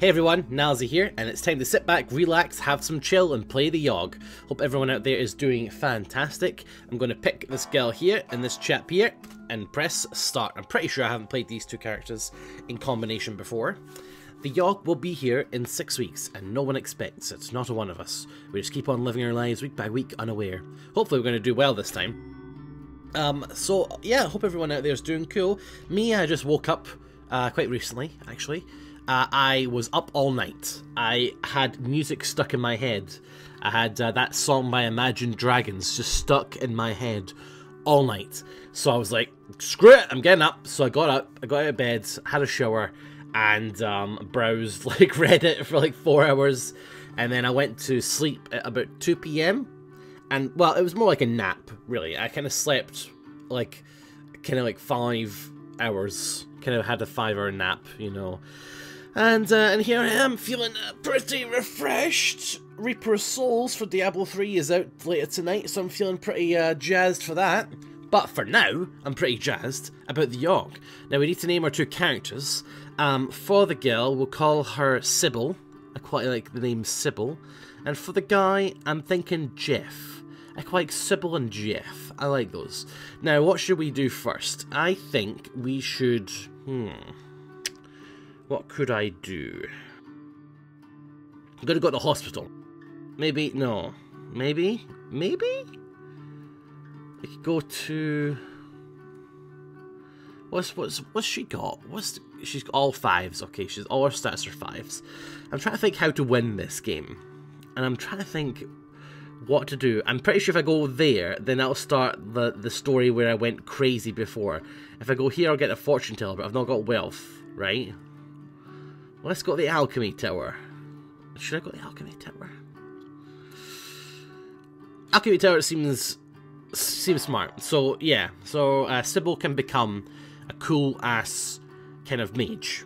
Hey everyone, Nilesy here, and it's time to sit back, relax, have some chill, and play the Yawhg. Hope everyone out there is doing fantastic. I'm going to pick this girl here and this chap here, and press start. I'm pretty sure I haven't played these two characters in combination before. The Yawhg will be here in six weeks, and no one expects it, not a one of us. We just keep on living our lives week by week, unaware. Hopefully we're going to do well this time. Um, so, yeah, hope everyone out there is doing cool. Me, I just woke up uh, quite recently, actually. Uh, I was up all night. I had music stuck in my head. I had uh, that song by Imagine Dragons just stuck in my head all night. So I was like, screw it, I'm getting up. So I got up, I got out of bed, had a shower, and um, browsed like Reddit for like four hours. And then I went to sleep at about 2 p.m. And well, it was more like a nap, really. I kind of slept like kind of like five hours. Kind of had a five hour nap, you know. And, uh, and here I am, feeling uh, pretty refreshed. Reaper of Souls for Diablo 3 is out later tonight, so I'm feeling pretty uh, jazzed for that. But for now, I'm pretty jazzed about the Yawhg. Now we need to name our two characters. Um, for the girl, we'll call her Cybil. I quite like the name Cybil. And for the guy, I'm thinking Jeff. I quite like Cybil and Jeff. I like those. Now, what should we do first? I think we should... Hmm... What could I do? I'm gonna go to the hospital. Maybe, no. Maybe? Maybe? I could go to... What's, what's, what's she got? What's, she's got all fives, okay, she's, all her stats are fives. I'm trying to think how to win this game. And I'm trying to think what to do. I'm pretty sure if I go there, then I'll start the, the story where I went crazy before. If I go here, I'll get a fortune teller, but I've not got wealth, right? Let's go to the alchemy tower. Should I go to the alchemy tower? Alchemy tower seems seems smart. So yeah, so uh, Sybil can become a cool ass kind of mage.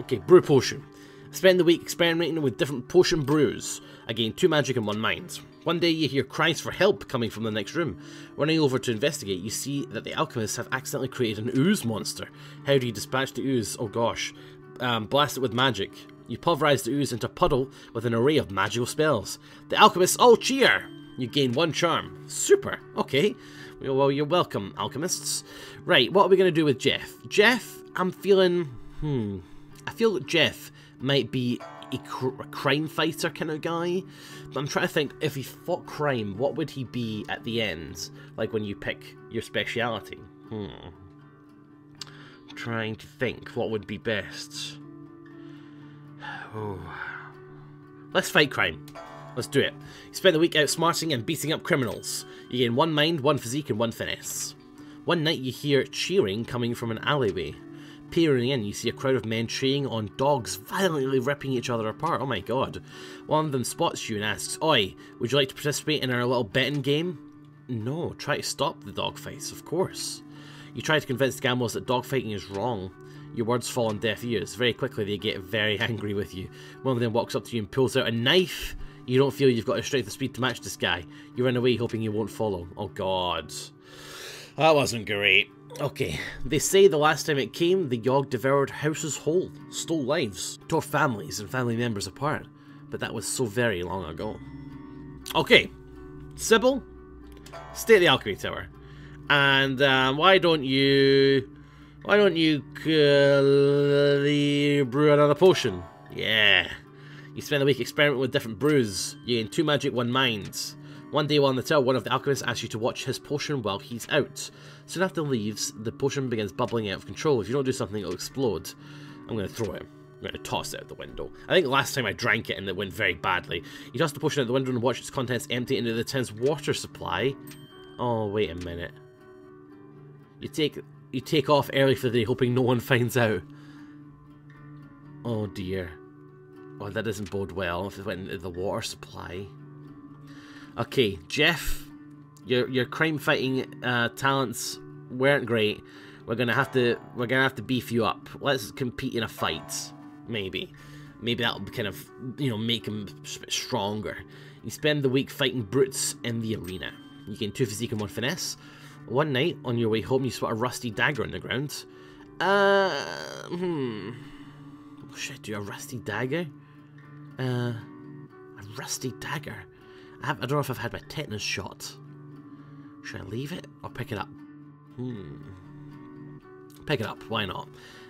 Okay, brew potion. Spend the week experimenting with different potion brews. Again, two magic and one mind. One day you hear cries for help coming from the next room. Running over to investigate, you see that the alchemists have accidentally created an ooze monster. How do you dispatch the ooze? Oh gosh um, blast it with magic. You pulverize the ooze into puddle with an array of magical spells. The alchemists all cheer! You gain one charm. Super. Okay. Well, you're welcome, alchemists. Right, what are we going to do with Jeff? Jeff, I'm feeling... Hmm. I feel Jeff might be a, cr a, crime fighter kind of guy. But I'm trying to think, if he fought crime, what would he be at the end? Like when you pick your speciality. Hmm trying to think what would be best. Oh. Let's fight crime. Let's do it. You spend the week outsmarting and beating up criminals. You gain one mind, one physique, and one finesse. One night you hear cheering coming from an alleyway. Peering in, you see a crowd of men treeing on dogs, violently ripping each other apart. Oh my god. One of them spots you and asks, Oi, would you like to participate in our little betting game? No, try to stop the dog fights, of course. You try to convince the that dogfighting is wrong. Your words fall on deaf ears. Very quickly, they get very angry with you. One of them walks up to you and pulls out a knife. You don't feel you've got a strength of speed to match this guy. You run away, hoping he won't follow. Oh, God. That wasn't great. Okay, they say the last time it came, the Yawhg devoured houses whole, stole lives, tore families and family members apart. But that was so very long ago. Okay, Cybil, stay at the Alchemy Tower. And um, why don't you... Why don't you brew another potion? Yeah. You spend a week experimenting with different brews. You gain two magic, one mind. One day while on the tower, one of the alchemists asks you to watch his potion while he's out. Soon after leaves, the potion begins bubbling out of control. If you don't do something, it'll explode. I'm going to throw it. I'm going to toss it out the window. I think last time I drank it and it went very badly. You toss the potion out the window and watch its contents empty into the town's water supply. Oh, wait a minute. You take you take off early for the day, hoping no one finds out. Oh dear. Oh, that doesn't bode well if it went into the water supply. Okay, Jeff, your your crime fighting uh, talents weren't great. We're gonna have to we're gonna have to beef you up. Let's compete in a fight, maybe. Maybe that'll kind of you know make him stronger. You spend the week fighting brutes in the arena. You gain two physique and one finesse. One night, on your way home, you spot a rusty dagger on the ground. Uh, hmm. should I do? A rusty dagger? Uh, a rusty dagger? I, have, I don't know if I've had my tetanus shot. Should I leave it or pick it up? Hmm. Pick it up, why not?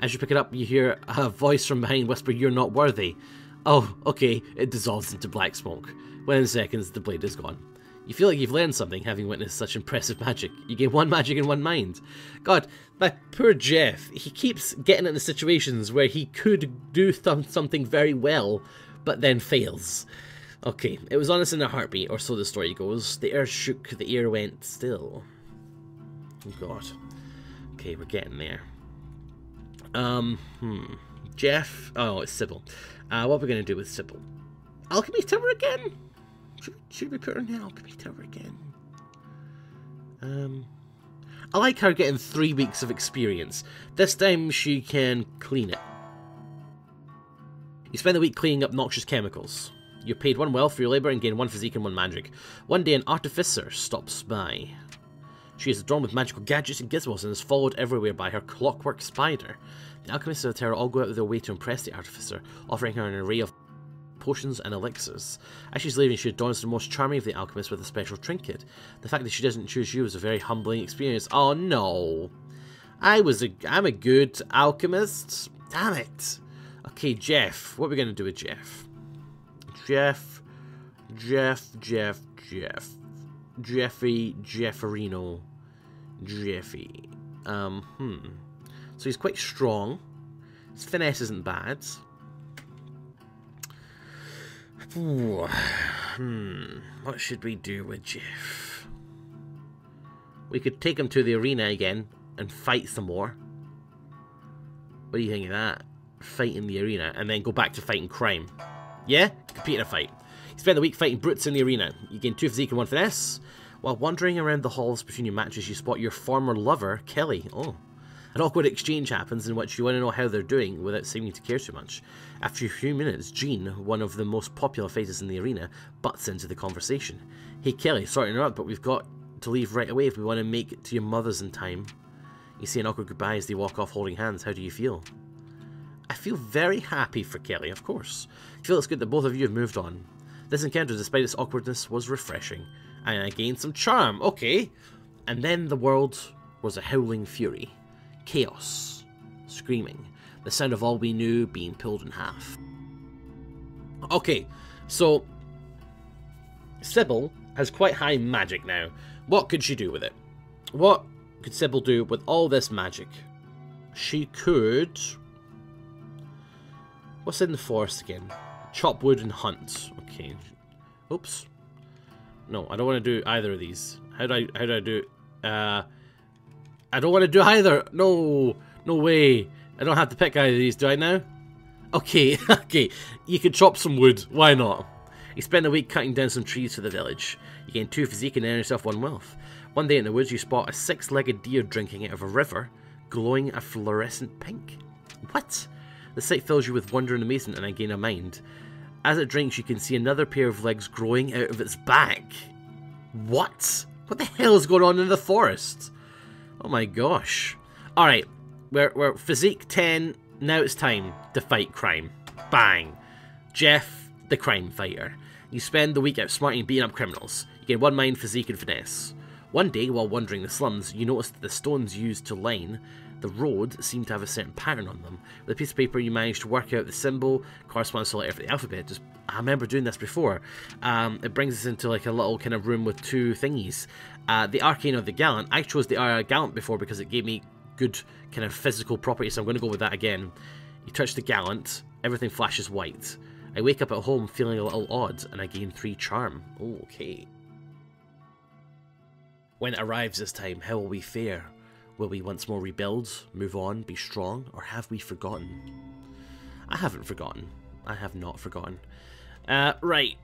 As you pick it up, you hear a voice from behind whisper, You're not worthy. Oh, okay, it dissolves into black smoke. Within seconds, the blade is gone. You feel like you've learned something having witnessed such impressive magic. You gain one magic in one mind. God, my poor Jeff, he keeps getting into situations where he could do th something very well, but then fails. Okay, it was honest in a heartbeat, or so the story goes. The earth shook, the air went still. Oh god. Okay, we're getting there. Um, hmm. Jeff. Oh, it's Cybil. Uh, what are we going to do with Cybil? Alchemy Tower again? Should, should we put her in the Alchemy again? Um, I like her getting three weeks of experience. This time she can clean it. You spend the week cleaning up noxious chemicals. You're paid one wealth for your labour and gain one physique and one magic. One day an artificer stops by. She is adorned with magical gadgets and gizmos and is followed everywhere by her clockwork spider. The alchemists of the Terra all go out of their way to impress the artificer, offering her an array of potions and elixirs. As she's leaving, she adorns the most charming of the alchemists with a special trinket. The fact that she doesn't choose you is a very humbling experience. Oh no! I was a- I'm a good alchemist. Damn it! Okay, Jeff. What are we going to do with Jeff? Jeff, Jeff, Jeff, Jeff. Jeffy, Jefferino, Jeffy. Um, hmm. So he's quite strong. His finesse isn't bad. Ooh. Hmm. What should we do with Jeff? We could take him to the arena again and fight some more. What do you think of that? Fight in the arena and then go back to fighting crime. Yeah? Compete in a fight. You spend the week fighting brutes in the arena. You gain two physique and one finesse. While wandering around the halls between your matches, you spot your former lover, Kelly. Oh. An awkward exchange happens in which you want to know how they're doing without seeming to care too much. After a few minutes, Jean, one of the most popular fighters in the arena, butts into the conversation. Hey Kelly, sorry to interrupt, but we've got to leave right away if we want to make it to your mother's in time. You say an awkward goodbye as they walk off holding hands. How do you feel? I feel very happy for Kelly, of course. I feel it's good that both of you have moved on. This encounter, despite its awkwardness, was refreshing, and I gained some charm, okay. And then the world was a howling fury. Chaos. Screaming. The sound of all we knew being pulled in half. Okay, so Cybil has quite high magic now. What could she do with it? What could Cybil do with all this magic? She could... What's in the forest again? Chop wood and hunt. Okay. Oops. No, I don't want to do either of these. How do I how do I do uh I don't want to do either. No. No way. I don't have to pick either of these, do I now? Okay, okay. You can chop some wood. Why not? You spend a week cutting down some trees for the village. You gain two physique and earn yourself one wealth. One day in the woods, you spot a six-legged deer drinking out of a river, glowing a fluorescent pink. What? The sight fills you with wonder and amazement, and I gain a mind. As it drinks, you can see another pair of legs growing out of its back. What? What the hell is going on in the forest? Oh my gosh. Alright, we're, we're physique 10. Now it's time to fight crime. Bang. Jeff, the crime fighter. You spend the week outsmarting and beating up criminals. You get one mind, physique, and finesse. One day, while wandering the slums, you notice that the stones used to line the road seem to have a certain pattern on them. With a piece of paper, you manage to work out the symbol corresponds to a letter for the alphabet. Just, I remember doing this before. Um, it brings us into like a little kind of room with two thingies. Uh, the Arcane of the Gallant. I chose the uh, Gallant before because it gave me good kind of physical properties, so I'm going to go with that again. You touch the Gallant, everything flashes white. I wake up at home feeling a little odd, and I gain 3 charm. Oh, okay. When it arrives this time, how will we fare? Will we once more rebuild, move on, be strong, or have we forgotten? I haven't forgotten. I have not forgotten. Uh, right.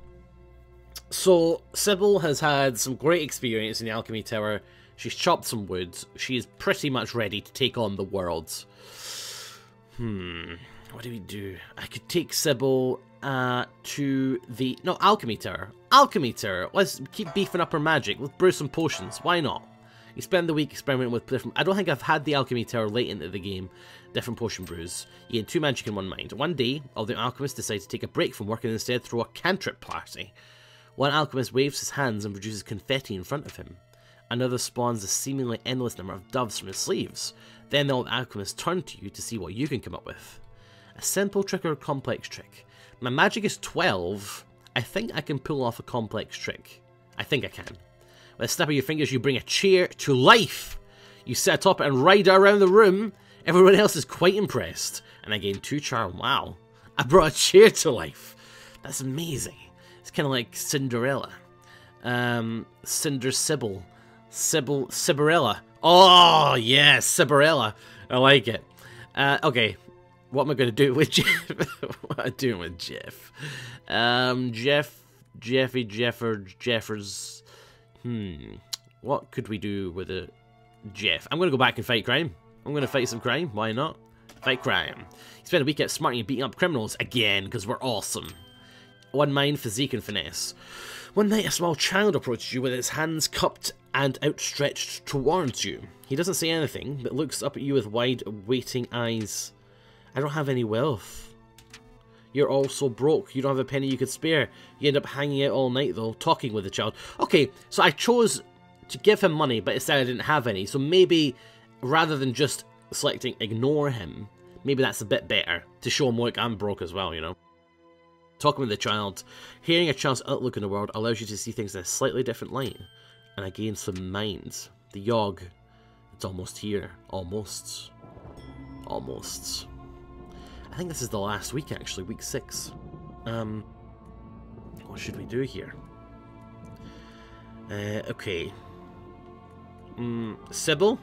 So, Cybil has had some great experience in the Alchemy Tower. She's chopped some wood. She is pretty much ready to take on the world. Hmm. What do we do? I could take Cybil uh, to the... No, Alchemy Tower. Alchemy Tower. Let's keep beefing up her magic. Let's brew some potions. Why not? You spend the week experimenting with different... I don't think I've had the Alchemy Tower late into the game. Different potion brews. You gain two magic in one mind. One day, all the alchemists decide to take a break from work and instead throw a cantrip party. One alchemist waves his hands and produces confetti in front of him. Another spawns a seemingly endless number of doves from his sleeves. Then the old alchemist turns to you to see what you can come up with. A simple trick or a complex trick. My magic is 12. I think I can pull off a complex trick. I think I can. With a snap of your fingers, you bring a chair to life. You sit atop it and ride around the room. Everyone else is quite impressed. And I gain two charm. Wow. I brought a chair to life. That's amazing. It's kind of like Cinderella. Um, Cinder Cybil. Cybil, Cyberella. Oh, yes, Cyberella. I like it. Uh, okay, what am I going to do with Jeff? what am I doing with Jeff? Um, Jeff, Jeffy, Jeffer, Jeffers. Hmm. What could we do with a Jeff? I'm going to go back and fight crime. I'm going to fight some crime. Why not? Fight crime. Spend a week out smarting and beating up criminals again because we're awesome. One mind, physique, and finesse. One night, a small child approaches you with his hands cupped and outstretched towards you. He doesn't say anything, but looks up at you with wide, waiting eyes. I don't have any wealth. You're also broke. You don't have a penny you could spare. You end up hanging out all night, though, talking with the child. Okay, so I chose to give him money, but instead I didn't have any. So maybe, rather than just selecting ignore him, maybe that's a bit better to show him, look, I'm broke as well, you know? Talking with the child, hearing a child's outlook in the world allows you to see things in a slightly different light. And I gain some minds. The Yawhg, it's almost here. Almost. Almost. I think this is the last week, actually, week six. Um, what should we do here? Uh, okay. Mm, Cybil?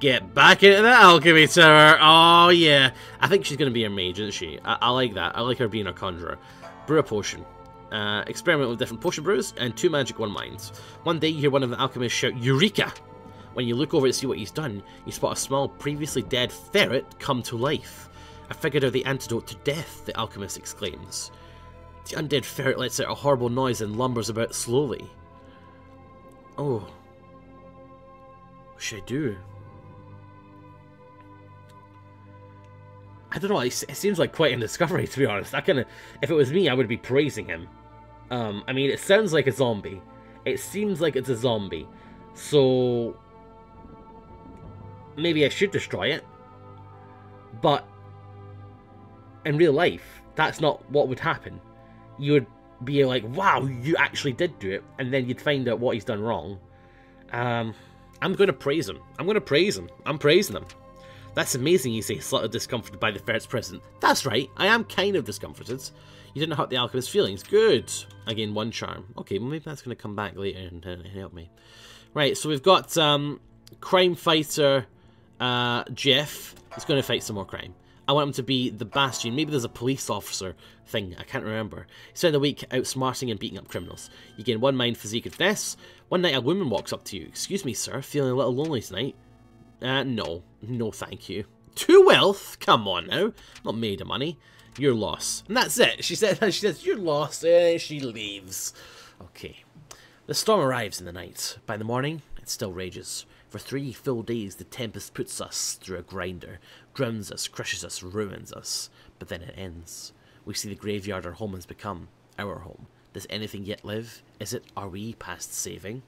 Get back into the alchemy tower! Oh, yeah. I think she's going to be a mage, isn't she? I, I, like that. I like her being a conjurer. Brew a potion. Uh, experiment with different potion brews, and two magic, one minds. One day you hear one of the alchemists shout, Eureka! When you look over to see what he's done, you spot a small, previously dead ferret come to life. I figured out the antidote to death, the alchemist exclaims. The undead ferret lets out a horrible noise and lumbers about slowly. Oh. What should I do? I don't know, it, seems like quite a discovery, to be honest. I kinda, if it was me, I would be praising him. Um, I mean, it sounds like a zombie. It seems like it's a zombie. So, maybe I should destroy it. But in real life, that's not what would happen. You would be like, wow, you actually did do it, and then you'd find out what he's done wrong. Um, I'm going to praise him. I'm going to praise him. I'm praising him. That's amazing, you say, slightly discomforted by the ferret's presence. That's right, I am kind of discomforted. You didn't hurt the alchemist's feelings. Good. Again, one charm. Okay, well maybe that's going to come back later and uh, help me. Right, so we've got um, crime fighter uh, Jeff is going to fight some more crime. I want him to be the bastion. Maybe there's a police officer thing. I can't remember. He spent the week outsmarting and beating up criminals. You gain one mind, physique, and finesse. One night, a woman walks up to you. Excuse me, sir. Feeling a little lonely tonight? Uh, no. No, thank you. Two wealth? Come on now. Not made of money. Your loss. And that's it. She said. She says, "Your loss." And she leaves. Okay. The storm arrives in the night. By the morning, it still rages. For three full days, the tempest puts us through a grinder, drowns us, crushes us, ruins us. But then it ends. We see the graveyard our home has become, our home. Does anything yet live? Is it, are we past saving?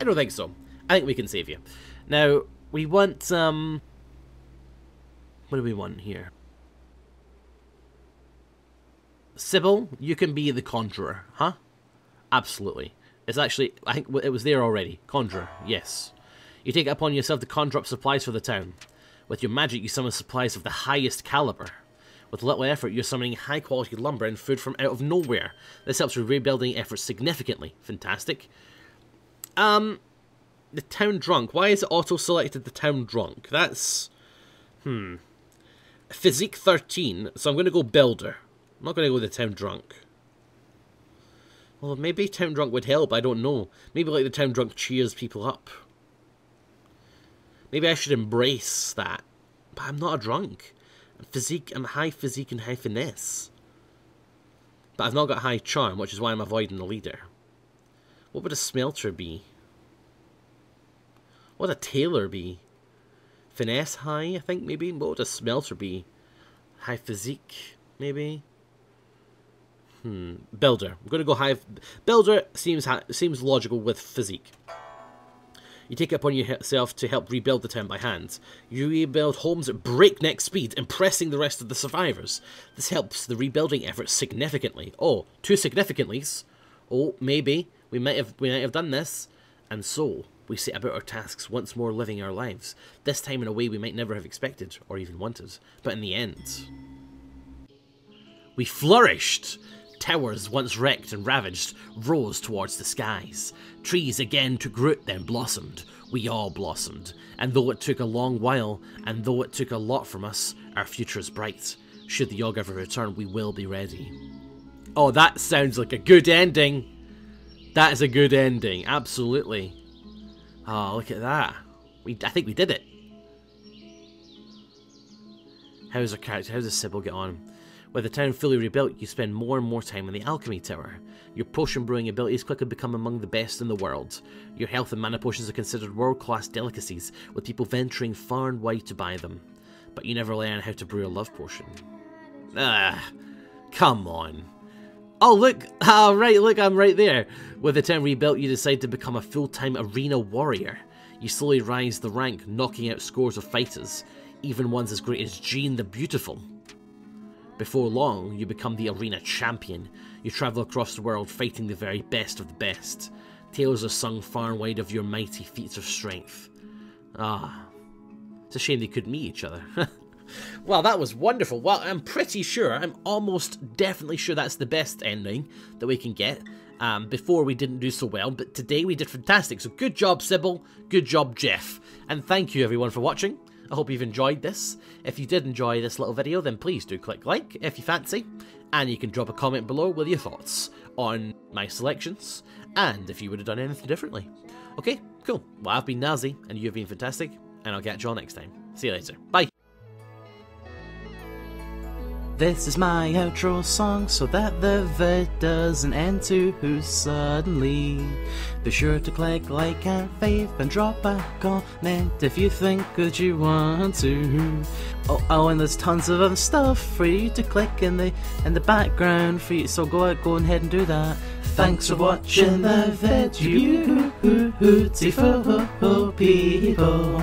I don't think so. I think we can save you. Now, we want, um... What do we want here? Cybil, you can be the conjurer, huh? Absolutely. It's actually, I think it was there already. Conjurer, yes. You take it upon yourself to conjure up supplies for the town. With your magic, you summon supplies of the highest caliber. With little effort, you're summoning high quality lumber and food from out of nowhere. This helps with rebuilding efforts significantly. Fantastic. Um, the town drunk. Why is it auto-selected the town drunk? That's, hmm. Physique 13, so I'm going to go builder. I'm not going to go the town drunk. Well, maybe town drunk would help, I don't know. Maybe like the town drunk cheers people up. Maybe I should embrace that. But I'm not a drunk. I'm physique, I'm high physique and high finesse. But I've not got high charm, which is why I'm avoiding the leader. What would a smelter be? What would a tailor be? Finesse high, I think, maybe? What would a smelter be? High physique, maybe? Hmm. Builder. I'm going to go high... Builder seems seems logical with physique. You take it upon yourself to help rebuild the town by hand. You rebuild homes at breakneck speed, impressing the rest of the survivors. This helps the rebuilding effort significantly. Oh, two significantly. Oh, maybe. We might have we might have done this. And so, we set about our tasks once more living our lives, this time in a way we might never have expected or even wanted, but in the end. We flourished! Towers, once wrecked and ravaged, rose towards the skies. Trees again took root, then blossomed. We all blossomed. And though it took a long while, and though it took a lot from us, our future is bright. Should the Yawhg ever return, we will be ready. Oh, that sounds like a good ending! That is a good ending, absolutely. Oh, look at that. We, I think we did it. How's our character, how does Cybil get on? With the town fully rebuilt, you spend more and more time in the alchemy tower. Your potion brewing abilities quickly become among the best in the world. Your health and mana potions are considered world-class delicacies, with people venturing far and wide to buy them. But you never learn how to brew a love potion. Ah, come on. Oh, look! Oh, right, look, I'm right there. With the town rebuilt, you decide to become a full-time arena warrior. You slowly rise the rank, knocking out scores of fighters, even ones as great as Jean the Beautiful. Before long, you become the arena champion. You travel across the world fighting the very best of the best. Tales are sung far and wide of your mighty feats of strength. Ah, it's a shame they couldn't meet each other. well, that was wonderful. Well, I'm pretty sure, I'm almost definitely sure that's the best ending that we can get. Um, before we didn't do so well, but today we did fantastic. So good job, Cybil. Good job, Jeff. And thank you everyone for watching. I hope you've enjoyed this. If you did enjoy this little video, then please do click like if you fancy, and you can drop a comment below with your thoughts on my selections, and if you would have done anything differently. Okay, cool. Well, I've been Nilesy, and you've been fantastic, and I'll catch you all next time. See you later. Bye. This is my outro song so that the vid doesn't end too suddenly. Be sure to click like and fave and drop a comment if you think that you want to. Oh, oh, and there's tons of other stuff for you to click in the in the background for you. So go out, go ahead and do that. Thanks for watching the vid, you beautiful people.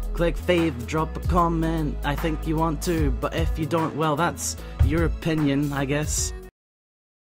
click fave, drop a comment. I think you want to, but if you don't, well, that's your opinion, I guess.